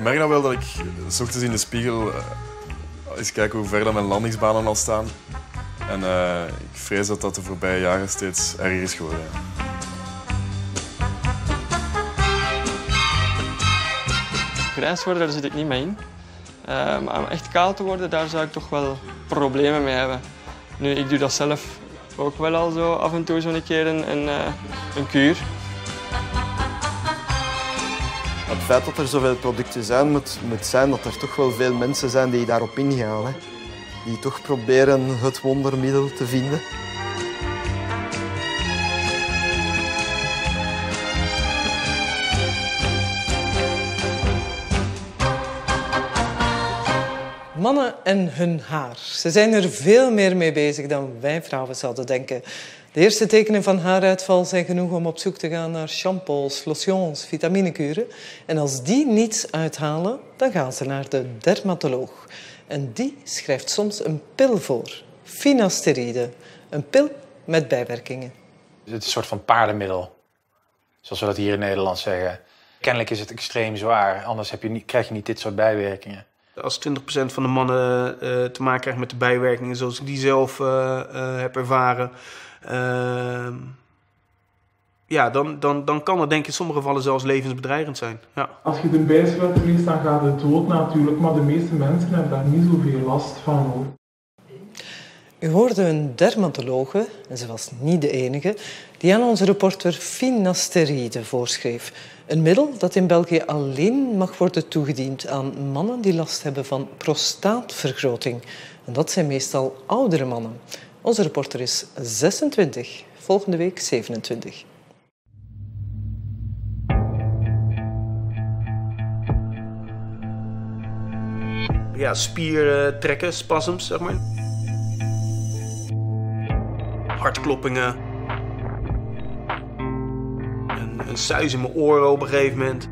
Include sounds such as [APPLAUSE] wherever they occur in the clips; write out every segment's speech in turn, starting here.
merk dan wel dat ik s ochtends in de spiegel uh, eens kijken hoe ver dan mijn landingsbanen al staan. En uh, ik vrees dat dat de voorbije jaren steeds erger is geworden. Grijs worden, daar zit ik niet mee in. Maar om echt kaal te worden, daar zou ik toch wel problemen mee hebben. Nu, ik doe dat zelf ook wel al zo af en toe zo'n keer een, een, een kuur. Feit dat er zoveel producten zijn, moet, zijn dat er toch wel veel mensen zijn die daarop ingaan. Hè. Die toch proberen het wondermiddel te vinden. Mannen en hun haar. Ze zijn er veel meer mee bezig dan wij vrouwen zouden denken. De eerste tekenen van haaruitval zijn genoeg om op zoek te gaan naar shampoos, lotions, vitaminekuren. En als die niets uithalen, dan gaan ze naar de dermatoloog. En die schrijft soms een pil voor. Finasteride. Een pil met bijwerkingen. Het is een soort van paardenmiddel. Zoals we dat hier in Nederland zeggen. Kennelijk is het extreem zwaar, anders heb je niet, krijg je niet dit soort bijwerkingen. Als 20% van de mannen uh, te maken krijgt met de bijwerkingen zoals ik die zelf uh, uh, heb ervaren, ja, dan, dan, dan kan het denk ik in sommige gevallen zelfs levensbedreigend zijn. Ja. Als je de bijsluit verliest, dan gaat het dood natuurlijk, maar de meeste mensen hebben daar niet zoveel last van. Hoor. U hoorde een dermatologe, en ze was niet de enige, die aan onze reporter finasteride voorschreef. Een middel dat in België alleen mag worden toegediend aan mannen die last hebben van prostaatvergroting. En dat zijn meestal oudere mannen. Onze reporter is 26, volgende week 27. Ja, spiertrekken, spasms, zeg maar. Hartkloppingen. Een, een suis in mijn oren op een gegeven moment.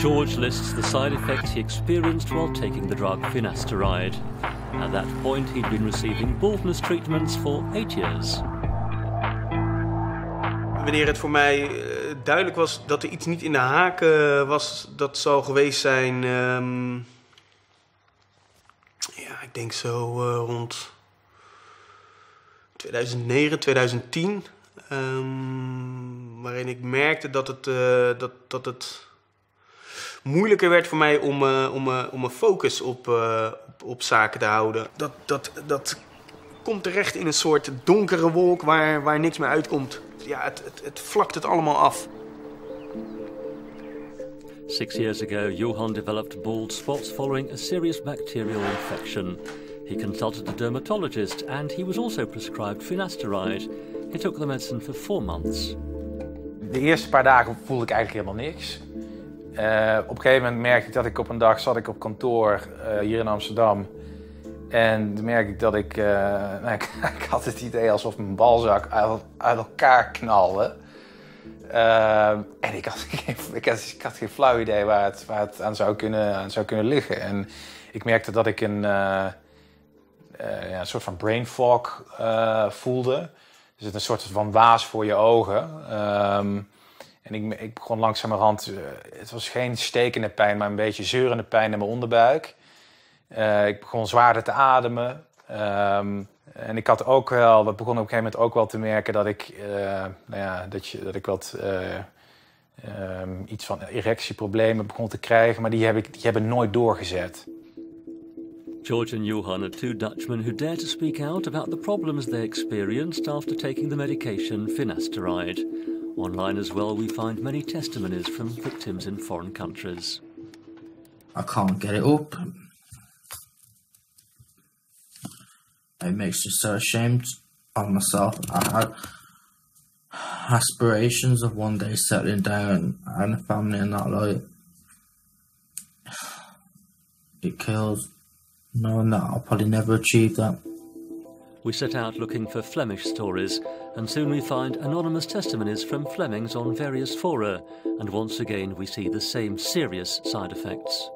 George lists the side effects he experienced while taking the drug finasteride. At that point, he'd been receiving baldness treatments for eight years. Wanneer het voor mij uh, duidelijk was dat er iets niet in de haken was, dat zou geweest zijn. Um, ja, ik denk zo uh, rond 2009, 2010. Um, waarin ik merkte dat het, uh, dat, dat het moeilijker werd voor mij om, uh, om, uh, om een focus op, uh, op, op, zaken te houden. Dat, dat, dat komt terecht in een soort donkere wolk waar, waar niks meer uitkomt. Ja, het, het, het vlakt het allemaal af. Six years ago, Johan developed bald spots following a serious bacterial infection. He consulted a dermatologist and he was also prescribed finasteride. He took the medicine for four months. De eerste paar dagen voelde ik eigenlijk helemaal niks. Uh, op een gegeven moment merkte ik dat ik op een dag zat ik op kantoor uh, hier in Amsterdam. En toen merkte ik dat ik, uh, [LAUGHS] nou, ik, ik, had het idee alsof mijn balzak uit, elkaar knalde. en ik had, [LAUGHS] geen, ik, had, ik had geen flauw idee waar het, aan, zou kunnen, aan zou kunnen liggen. En ik merkte dat ik een, ja, een soort van brain fog voelde. Dus het een soort van waas voor je ogen. Um, en ik, ik begon langzamerhand, uh, het was geen stekende pijn, maar een beetje zeurende pijn in mijn onderbuik. Uh, ik begon zwaarder te ademen. Um, en ik had ook wel, dat begon op een gegeven moment ook wel te merken dat ik, uh, nou ja, dat, je, dat ik wat um, iets van erectieproblemen begon te krijgen, maar die, heb ik, die hebben nooit doorgezet. George and Johan are two Dutchmen who dare to speak out about the problems they experienced after taking the medication finasteride. Online as well, we find many testimonies from victims in foreign countries. I can't get it open. It makes me so ashamed of myself. I had aspirations of one day settling down and a family and that like it kills knowing that I'll probably never achieve that. We set out looking for Flemish stories, and soon we find anonymous testimonies from Flemings on various fora, and once again we see the same serious side effects.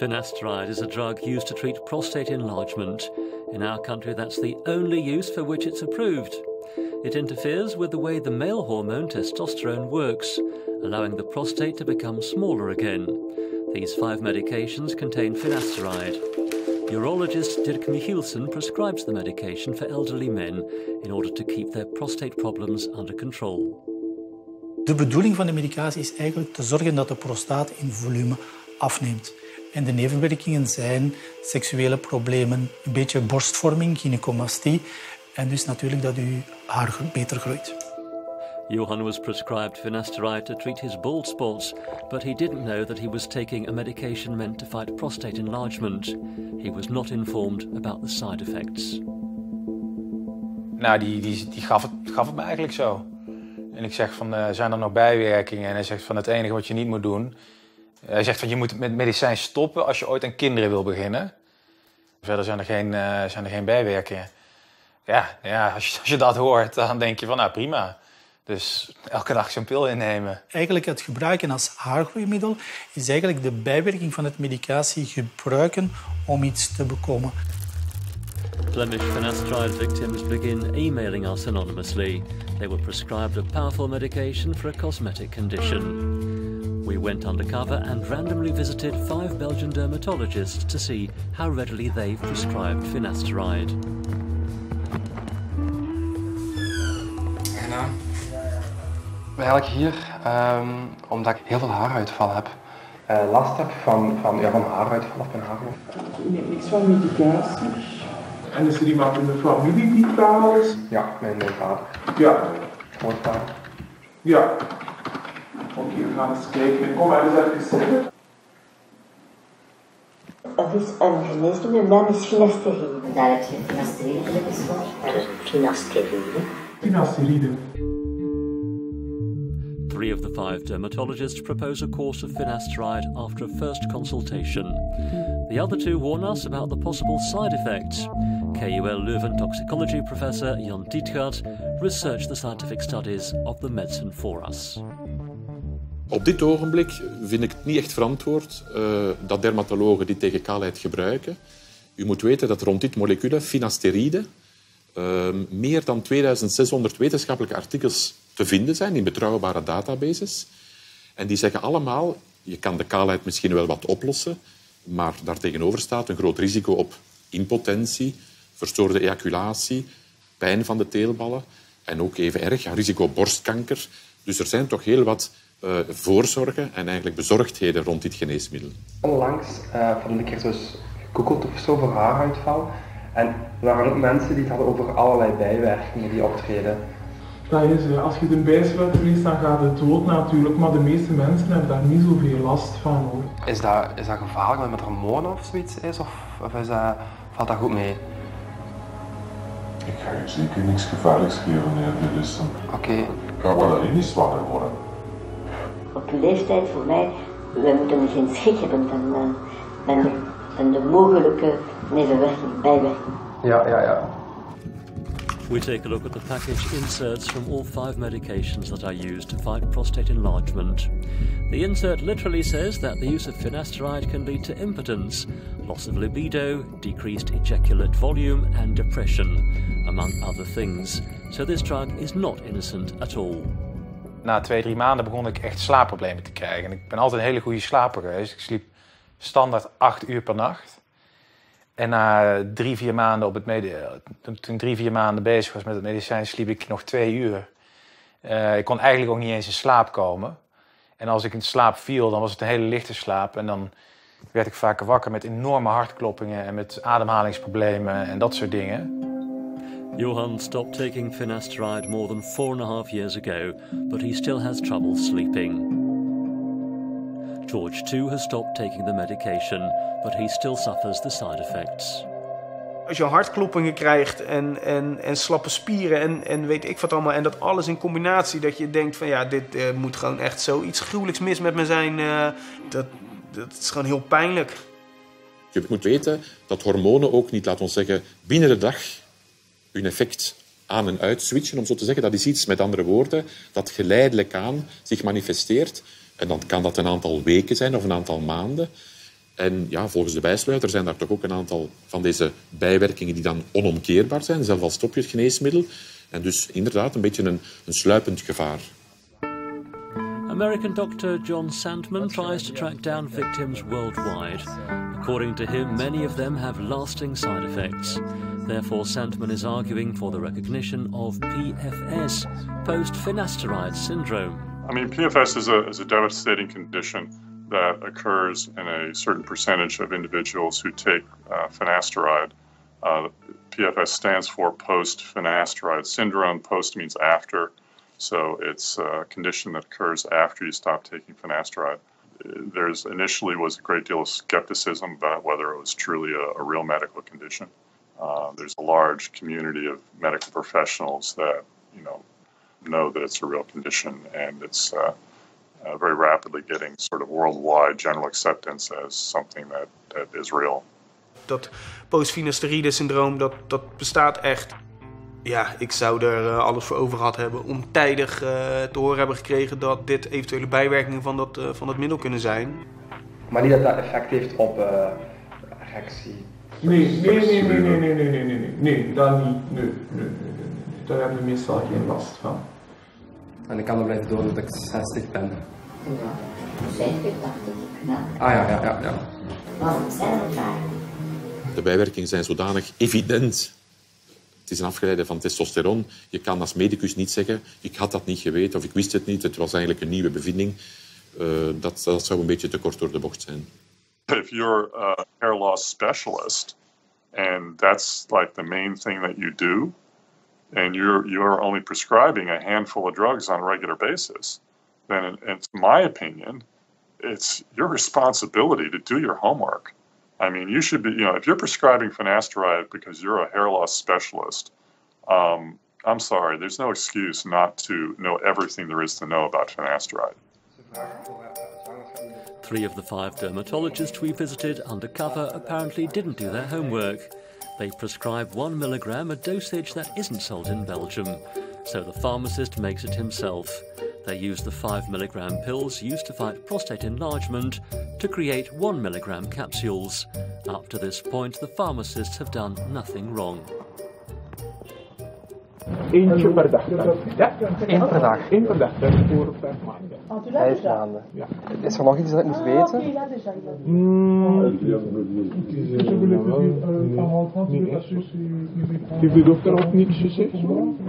Finasteride is a drug used to treat prostate enlargement. In our country, that's the only use for which it's approved. It interferes with the way the male hormone testosterone works, allowing the prostate to become smaller again. These five medications contain finasteride. Urologist Dirk Michielsen prescribes the medication for elderly men in order to keep their prostate problems under control. De bedoeling van de medicatie is eigenlijk te zorgen dat de prostaat in volume afneemt. En de nevenwerkingen zijn seksuele problemen, een beetje borstvorming, gynecomastie en dus natuurlijk dat uw haar beter groeit. Johan was prescribed finasteride to treat his bald spots, but he didn't know that he was taking a medication meant to fight prostate enlargement. He was not informed about the side effects. Nou, die, die, die gaf, het, gaf het me eigenlijk zo. En ik zeg van, uh, zijn er nog bijwerkingen? En hij zegt van, het enige wat je niet moet doen... Hij zegt van, je moet met medicijn stoppen als je ooit aan kinderen wil beginnen. Verder zijn er geen, uh, zijn er geen bijwerkingen. Ja, ja als, je, als je dat hoort, dan denk je van, nou prima. Dus elke dag zo'n pil innemen. Eigenlijk het gebruiken als haargroeimiddel is eigenlijk de bijwerking van het medicatie gebruiken om iets te bekomen. Flemish finasteride victims begin emailing us anonymously. They were prescribed a powerful medication for a cosmetic condition. We went undercover and randomly visited five Belgian dermatologists to see how readily they've prescribed finasteride. Eigenlijk hier um, omdat ik heel veel haaruitval heb. Uh, last heb van, van, ja, van haaruitval of mijn haarloop. Nee, niks van medicatie. En is er iemand in de familie die taal is? Ja, mijn, mijn vader. Ja. Grootvader. Ja. Oké, okay, we gaan eens kijken. Kom maar eens even zitten. Er is een geneesmiddel en dat is finasteride. Daar heb je finasteride voor. Finasteride. Finasteride. Three of the five dermatologists propose a course of finasteride after a first consultation. The other two warn us about the possible side effects. KUL Leuven toxicology professor Jan Dietgaard researched the scientific studies of the medicine for us. Op dit ogenblik vind ik het niet echt verantwoord uh, dat dermatologen dit tegen kaalheid gebruiken. U moet weten dat rond dit molecuul, finasteride, uh, meer dan 2600 wetenschappelijke artikels te vinden zijn in betrouwbare databases. En die zeggen allemaal, je kan de kaalheid misschien wel wat oplossen, maar daartegenover staat een groot risico op impotentie, verstoorde ejaculatie, pijn van de teelballen en ook even erg, ja, risico borstkanker. Dus er zijn toch heel wat uh, voorzorgen en eigenlijk bezorgdheden rond dit geneesmiddel. Onlangs uh, had ik er dus gegoogeld of zo voor haaruitval. En er waren ook mensen die het hadden over allerlei bijwerkingen die optreden. Dat is, als je erbij verliest, dan gaat het dood natuurlijk, maar de meeste mensen hebben daar niet zoveel last van. Hoor. Is dat, is dat gevaarlijk dat met hormonen of zoiets is, of, of is dat, valt dat goed mee? Ik ga je zeker niks gevaarlijks geven, meneer de Lissen. Oké. Okay. Ga wel alleen niet zwanger worden. Op een leeftijd voor mij, wij moeten geen schrik hebben van, van, de, van de mogelijke nevenwerking, bijwerking. Ja, ja, ja. We take a look at the package inserts from all five medications that are used to fight prostate enlargement. The insert literally says that the use of finasteride can lead to impotence, loss of libido, decreased ejaculate volume, and depression, among other things. So this drug is not innocent at all. Na twee, drie maanden begon ik echt slaapproblemen te krijgen. En ik ben altijd een hele goede slaper geweest. Ik sliep standaard acht uur per nacht. En na drie, vier maanden op het mede, toen ik drie, vier maanden bezig was met het medicijn, sliep ik nog twee uur. Uh, ik kon eigenlijk ook niet eens in slaap komen. En als ik in slaap viel, dan was het een hele lichte slaap. En dan werd ik vaker wakker met enorme hartkloppingen en met ademhalingsproblemen en dat soort dingen. Johan stopped taking finasteride more than four and a half years ago, but he still has trouble sleeping. George too has stopped taking the medication, but he still suffers the side effects. Als je hartkloppingen krijgt en, en, en slappe spieren en, en weet ik wat allemaal... en dat alles in combinatie, dat je denkt van ja, dit uh, moet gewoon echt zoiets gruwelijks mis met me zijn. Uh, dat, dat is gewoon heel pijnlijk. Je moet weten dat hormonen ook niet, laten we zeggen, binnen de dag hun effect aan en uit switchen, om zo te zeggen. Dat is iets, met andere woorden, dat geleidelijk aan zich manifesteert. En dan kan dat een aantal weken zijn of een aantal maanden. En ja, volgens de bijsluiter zijn daar toch ook een aantal van deze bijwerkingen die dan onomkeerbaar zijn, zelfs al stop je het geneesmiddel. En dus inderdaad een beetje een, een sluipend gevaar. American doctor John Sandman tries to track down victims worldwide. According to him, many of them have lasting side effects. Therefore, Sandman is arguing for the recognition of PFS, post-finasteride syndrome. I mean, PFS is a, is a devastating condition that occurs in a certain percentage of individuals who take uh, finasteride. Uh, PFS stands for post finasteride syndrome. Post means after, so it's a condition that occurs after you stop taking finasteride. There's initially was a great deal of skepticism about whether it was truly a, a real medical condition. Uh, there's a large community of medical professionals that you know know that it's a real condition, and it's uh, uh, very rapidly getting sort of worldwide general acceptance as something that, that is real. Dat postfinasteride syndroom, dat, dat bestaat echt. Ja, ik zou er uh, alles voor over gehad hebben om tijdig uh, te horen hebben gekregen dat dit eventuele bijwerkingen van dat, uh, van het middel kunnen zijn. Maar niet dat dat effect heeft op erectie. Nee, nee, nee, nee, nee, nee, nee, nee, nee, nee, dat niet. Nee, nee, nee, nee, nee. Daar hebben we meestal geen last van. En ik kan er blijven door dat ik 60 ben. Ja, 60, 80. Ja. Ah ja, ja, ja. ja. Zijn er? De bijwerkingen zijn zodanig evident. Het is een afgeleide van testosteron. Je kan als medicus niet zeggen, ik had dat niet geweten of ik wist het niet. Het was eigenlijk een nieuwe bevinding. Uh, dat, dat zou een beetje te kort door de bocht zijn. If you're a hair loss specialist and that's like the main thing that you do, and you're you're only prescribing a handful of drugs on a regular basis, then in, my opinion, it's your responsibility to do your homework. I mean, you should be, you know, if you're prescribing finasteride because you're a hair loss specialist, um, I'm sorry, there's no excuse not to know everything there is to know about finasteride. Three of the five dermatologists we visited undercover apparently didn't do their homework. They prescribe one milligram, a dosage that isn't sold in Belgium, so the pharmacist makes it himself. They use the 5 milligram pills used to fight prostate enlargement to create 1 milligram capsules. Up to this point, the pharmacists have done nothing wrong. Eentje per dag. Ja, Eén per dag. Eén per dag, dat is voor vijf maanden. Vijf maanden. Ja. Is er nog iets dat ik moet weten? Heeft de dokter ook niets gezegd?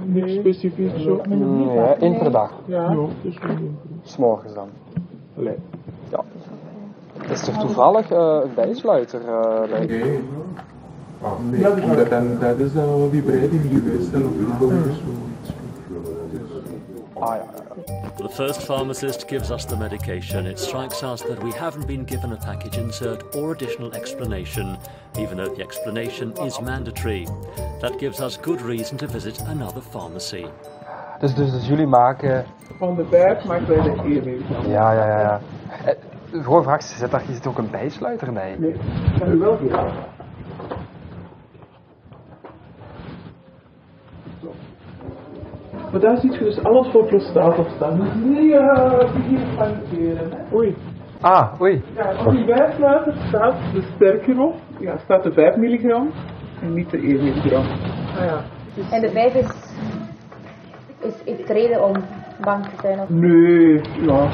Niks specifiek zo? Nee, één per dag. Ja, dus S'morgens dan. Allee. Ja. Is er toevallig uh, een bijsluiter uh, bij? Nee. Ah, nee. Dat, dan, dat is dan wel die breiding geweest. En op Ah, ja, ja. The first pharmacist gives us the medication. It strikes us that we haven't been given a package insert or additional explanation, even though the explanation is mandatory. That gives us good reason to visit another pharmacy. Dus, dus, dus jullie maken... Van de vijf maken wij de één. Ja, ja, ja. ja. Eh, gewoon vraag, zit daar zit ook een bijsluiter bij? Nee, kan u wel gedaan. Maar daar ziet je dus alles voor prostaat op staan. Dus niet panikeren. hè. Oei. Ah, oei. Ja, op die bijsluiter staat de sterker op. Ja, staat de 5 milligram en niet de 1 milligram. Ah ja. En de vijf is, is, is reden om bang te zijn? Of? Nee, ja.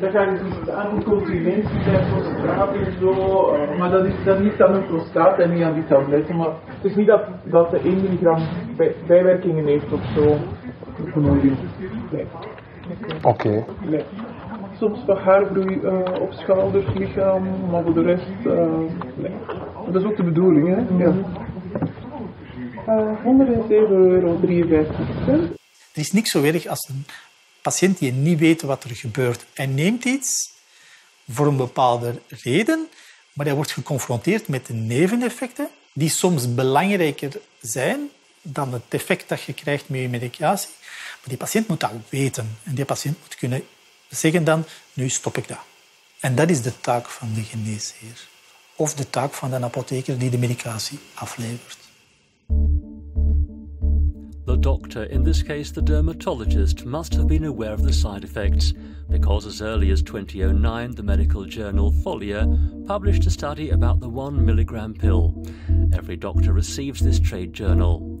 Dan ga je dus aan die continentie zijn prostaat en zo. eh, maar dat is dan niet aan een prostaat en niet aan die tabletten. Maar het is niet dat, dat de 1 milligram bij, bijwerkingen heeft of zo. Nee. Oké. Nee. Soms wat haargroei eh, op schouders, lichaam, maar voor de rest, eh, nee. Dat is ook de bedoeling, hè? Ja. Eh 107,53 euro. Er is niks zo erg als een patiënt die niet weet wat er gebeurt. Hij neemt iets voor een bepaalde reden, maar hij wordt geconfronteerd met de neveneffecten, die soms belangrijker zijn dan het effect dat je krijgt met je medicatie. Die patiënt moet dat weten. En die patiënt moet kunnen zeggen dan, nu stop ik dat. En dat is de taak van de geneesheer. Of de taak van de apotheker die de medicatie aflevert. Doctor, in this case the dermatologist, must have been aware of the side effects because as early as 2009 the medical journal Folia published a study about the 1 milligram pill. Every doctor receives this trade journal.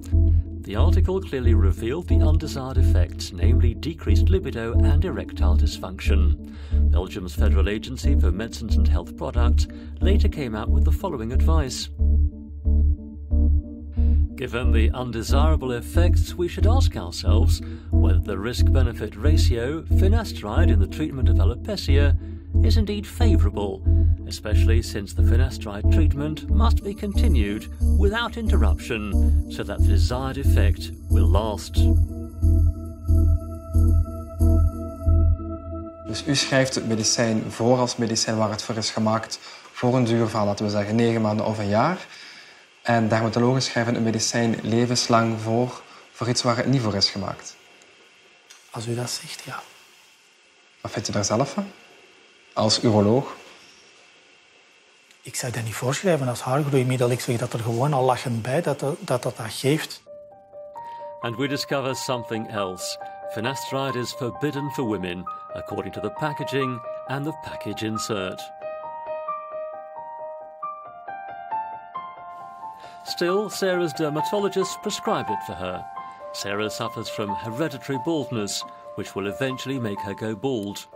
The article clearly revealed the undesired effects, namely decreased libido and erectile dysfunction. Belgium's Federal Agency for Medicines and Health Products later came out with the following advice. Given the undesirable effects, we should ask ourselves whether the risk benefit ratio, finasteride in the treatment of alopecia, is indeed favourable, especially since the finasteride treatment must be continued without interruption so that the desired effect will last. Dus u schrijft het medicijn voor als medicijn waar het voor is gemaakt voor een duur van, laten we zeggen, negen maanden of een jaar. En dermatologen schrijven het medicijn levenslang voor voor iets waar het niet voor is gemaakt. Als u dat zegt, ja. Wat vindt u daar zelf van? Als uroloog? Ik zou dat niet voorschrijven als haargroeimiddel. Ik zeg dat er gewoon al lachend bij dat dat, dat, dat, dat geeft. And we discover something else. Finasteride is forbidden for women, according to the packaging and the package insert. Still, Sarah's dermatologist prescribed it for her. Sarah suffers from hereditary baldness, which will eventually make her go bald.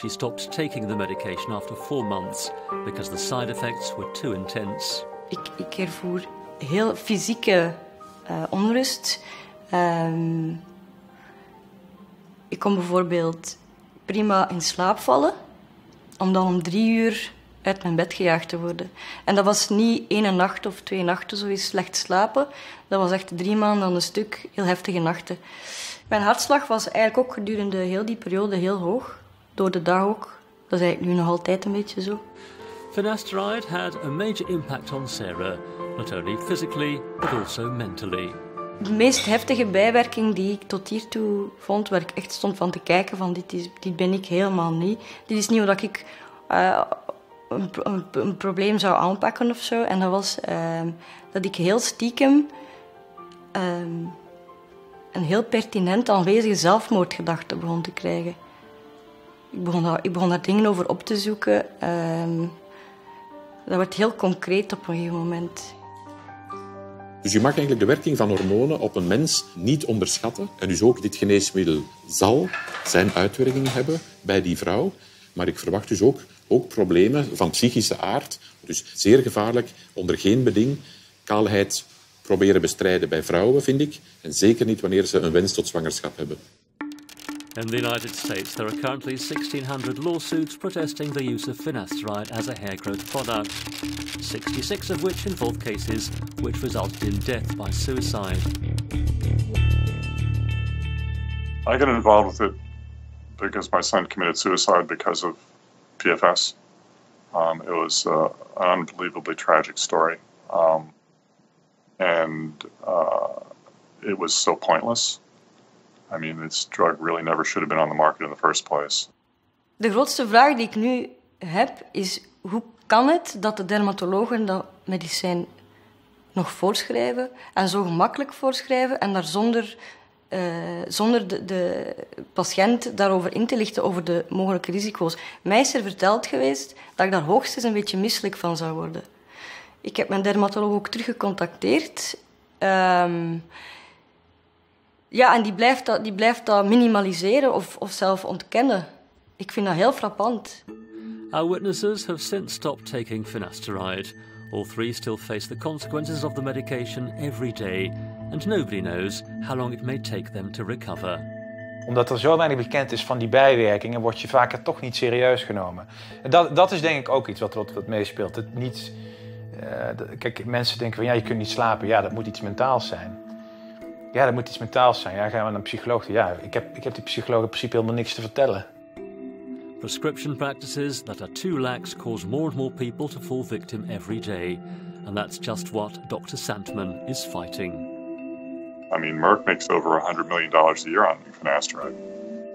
She stopped taking the medication after four months because the side effects were too intense. Ik, ik ervoer heel fysieke uh, onrust. Um, ik kon bijvoorbeeld prima in slaap vallen, om dan om drie uur uit mijn bed gejaagd te worden. En dat was niet één nacht of twee nachten zo slecht slapen. Dat was echt drie maanden aan een stuk, heel heftige nachten. Mijn hartslag was eigenlijk ook gedurende heel die periode heel hoog. Door de dag ook. Dat is eigenlijk nu nog altijd een beetje zo. Finasteride had a major impact on Sarah, not only physically but also mentally. De meest heftige bijwerking die ik tot hiertoe vond, waar ik echt stond van te kijken van dit, is, dit ben ik helemaal niet. Dit is niet wat ik uh, een, probleem zou aanpakken of zo. En dat was uh, dat ik heel stiekem uh, een heel pertinent aanwezige zelfmoordgedachte begon te krijgen. Ik begon daar, ik begon daar dingen over op te zoeken. dat werd heel concreet op een gegeven moment. Dus je mag eigenlijk de werking van hormonen op een mens niet onderschatten. En dus ook dit geneesmiddel zal zijn uitwerking hebben bij die vrouw. Maar ik verwacht dus ook, ook problemen van psychische aard. Dus zeer gevaarlijk, onder geen beding. Kaalheid proberen bestrijden bij vrouwen, vind ik. En zeker niet wanneer ze een wens tot zwangerschap hebben. In the United States, there are currently 1,600 lawsuits protesting the use of finasteride as a hair growth product, 66 of which involve cases which resulted in death by suicide. I got involved with it because my son committed suicide because of PFS. Um, it was uh, an unbelievably tragic story. Um, and uh, it was so pointless. I mean, this drug really never should have been on the market in the first place. De grootste vraag die ik nu heb is: hoe kan het dat de dermatologen dat medicijn nog voorschrijven en zo gemakkelijk voorschrijven en daar zonder, uh, zonder de, de, patiënt daarover in te lichten over de mogelijke risico's? Mij is er verteld geweest dat ik daar hoogstens een beetje misselijk van zou worden. Ik heb mijn dermatoloog ook teruggecontacteerd. Um, ja, en die blijft dat, die blijft dat minimaliseren of, of zelf ontkennen. Ik vind dat heel frappant. Our witnesses have since stopped taking finasteride. All three still face the consequences of the medication every day, and nobody knows how long it may take them to recover. Omdat er zo weinig bekend is van die bijwerkingen, word je vaker toch niet serieus genomen. En dat, dat is denk ik ook iets wat, wat, wat meespeelt. Het niet, uh, kijk, mensen denken van ja, je kunt niet slapen. Ja, dat moet iets mentaals zijn. Ja, dat moet iets mentaals zijn. Ja, gaan we naar een psycholoog. Ja, ik heb, ik heb die psycholoog in principe helemaal niks te vertellen. Prescription practices that are too lax cause more and more people to fall victim every day. And that's just what Dr. Santman is fighting. I mean, Merck makes over $100 million a year on finasteride.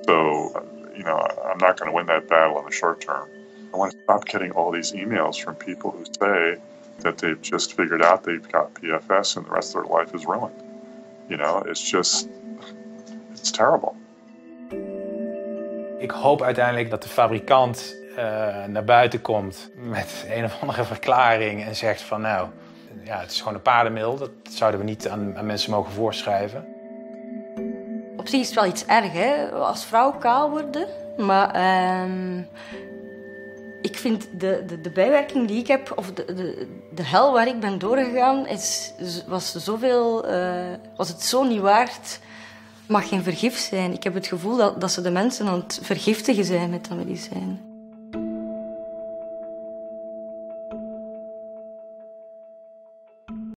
So, you know, I'm not going to win that battle in the short term. I want to stop getting all these emails from people who say that they've just figured out they've got PFS and the rest of their life is ruined. You know, it's just, it's terrible. Ik hoop uiteindelijk dat de fabrikant uh, naar buiten komt met een of andere verklaring en zegt van nou, ja, het is gewoon een paardenmil. Dat zouden we niet aan, mensen mogen voorschrijven. Op zich is het wel iets erg, hè, als vrouw kaal worden. Maar uh, ik vind de, de, de, bijwerking die ik heb, of de, de, de hel waar ik ben doorgegaan, is, was, zoveel, uh, was het zo niet waard. Mag geen vergif zijn. Ik heb het gevoel dat, dat ze de mensen aan het vergiftigen zijn met dat medicijn.